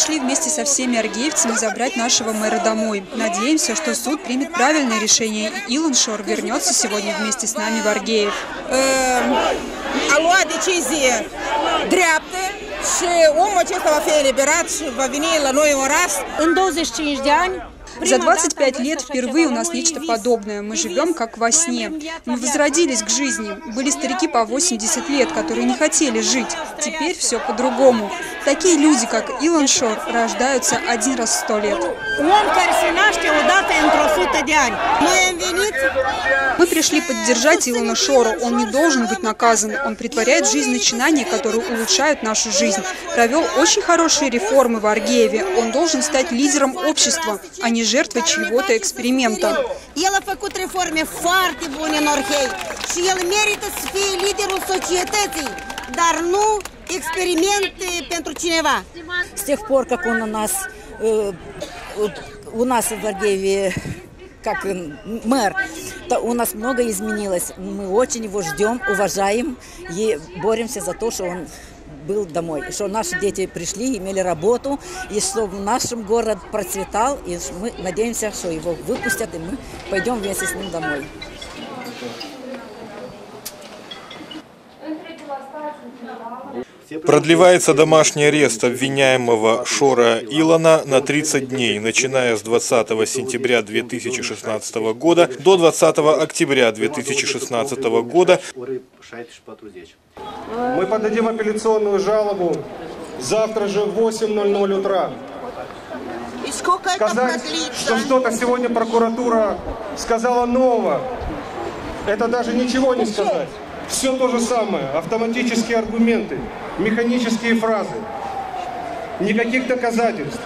пришли вместе со всеми аргеевцами забрать нашего мэра домой. Надеемся, что суд примет правильное решение, и Илон Шор вернется сегодня вместе с нами в Аргеев. a luat decizie dreaptă și omul acesta va fi eliberat și va veni la noi în oraș. În 25 de ani За 25 лет впервые у нас нечто подобное. Мы живем как во сне. Мы возродились к жизни. Были старики по 80 лет, которые не хотели жить. Теперь все по-другому. Такие люди, как Илон Шор, рождаются один раз в сто лет. Мы пришли поддержать Илона Шора. Он не должен быть наказан. Он притворяет в жизнь начинания, которые улучшают нашу жизнь. Провел очень хорошие реформы в Аргееве. Он должен стать лидером общества, а не жертвой чьего-то эксперимента. Dar nu eh, pentru cineva. С тех пор, как он у нас, э, у нас в Аргееве как мэр, то у нас много изменилось. Мы очень его ждем, уважаем и боремся за то, что он был домой, что наши дети пришли, имели работу, и чтобы наш город процветал, и мы надеемся, что его выпустят, и мы пойдем вместе с ним домой. Продлевается домашний арест обвиняемого Шора Илона на 30 дней, начиная с 20 сентября 2016 года до 20 октября 2016 года. Мы подадим апелляционную жалобу завтра же в 8.00 утра. И сколько это Сказать, продлится? что что-то сегодня прокуратура сказала нового, это даже ничего не сказать. Все то же самое, автоматические аргументы, механические фразы. Никаких доказательств.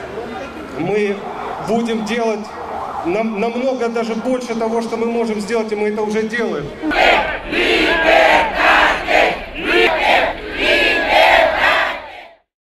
Мы будем делать нам, намного даже больше того, что мы можем сделать, и мы это уже делаем.